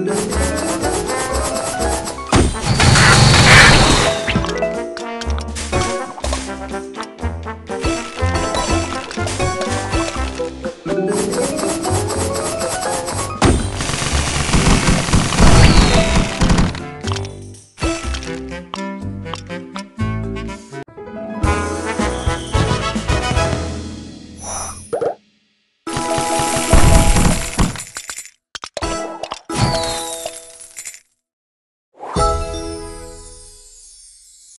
know.